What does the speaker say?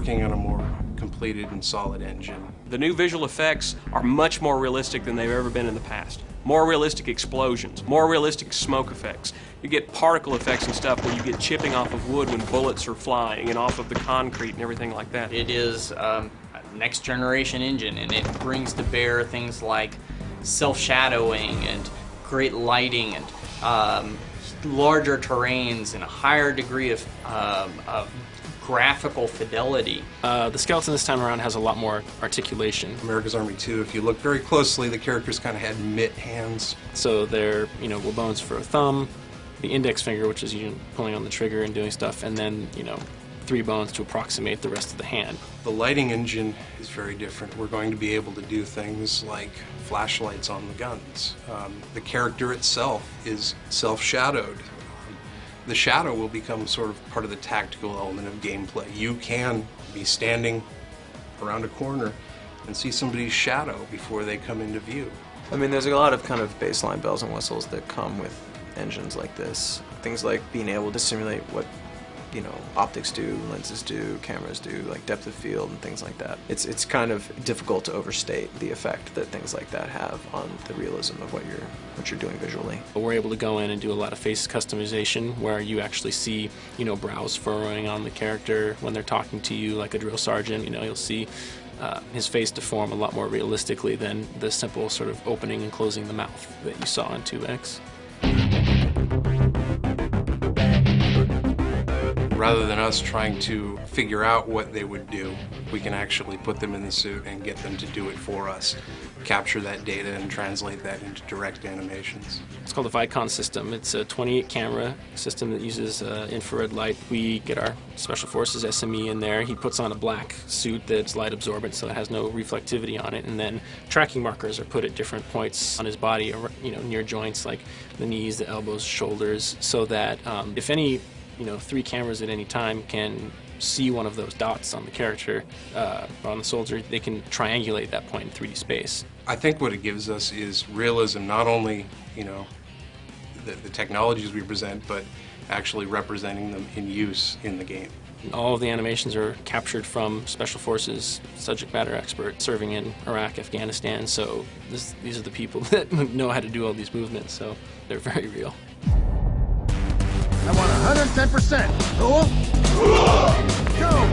working on a more completed and solid engine. The new visual effects are much more realistic than they've ever been in the past. More realistic explosions, more realistic smoke effects. You get particle effects and stuff where you get chipping off of wood when bullets are flying and off of the concrete and everything like that. It is um, a next generation engine and it brings to bear things like self shadowing and great lighting and um, larger terrains and a higher degree of, um, of graphical fidelity. Uh, the skeleton this time around has a lot more articulation. America's Army 2, if you look very closely, the characters kind of had mitt hands. So they're, you know, bones for a thumb, the index finger, which is you pulling on the trigger and doing stuff, and then, you know, three bones to approximate the rest of the hand. The lighting engine is very different. We're going to be able to do things like flashlights on the guns. Um, the character itself is self shadowed. The shadow will become sort of part of the tactical element of gameplay. You can be standing around a corner and see somebody's shadow before they come into view. I mean, there's a lot of kind of baseline bells and whistles that come with engines like this. Things like being able to simulate what you know, optics do, lenses do, cameras do, like depth of field and things like that. It's it's kind of difficult to overstate the effect that things like that have on the realism of what you're what you're doing visually. But we're able to go in and do a lot of face customization where you actually see, you know, brows furrowing on the character when they're talking to you like a drill sergeant, you know, you'll see uh, his face deform a lot more realistically than the simple sort of opening and closing the mouth that you saw in 2X. Rather than us trying to figure out what they would do, we can actually put them in the suit and get them to do it for us, capture that data and translate that into direct animations. It's called the Vicon system. It's a 28 camera system that uses uh, infrared light. We get our Special Forces SME in there. He puts on a black suit that's light absorbent so it has no reflectivity on it. And then tracking markers are put at different points on his body, you know, near joints like the knees, the elbows, shoulders, so that um, if any you know three cameras at any time can see one of those dots on the character uh, on the soldier, they can triangulate that point in 3D space. I think what it gives us is realism, not only you know the, the technologies we present, but actually representing them in use in the game. All of the animations are captured from Special Forces subject matter experts serving in Iraq, Afghanistan. So this, these are the people that know how to do all these movements. So they're very real. I want 110%. Cool? Go!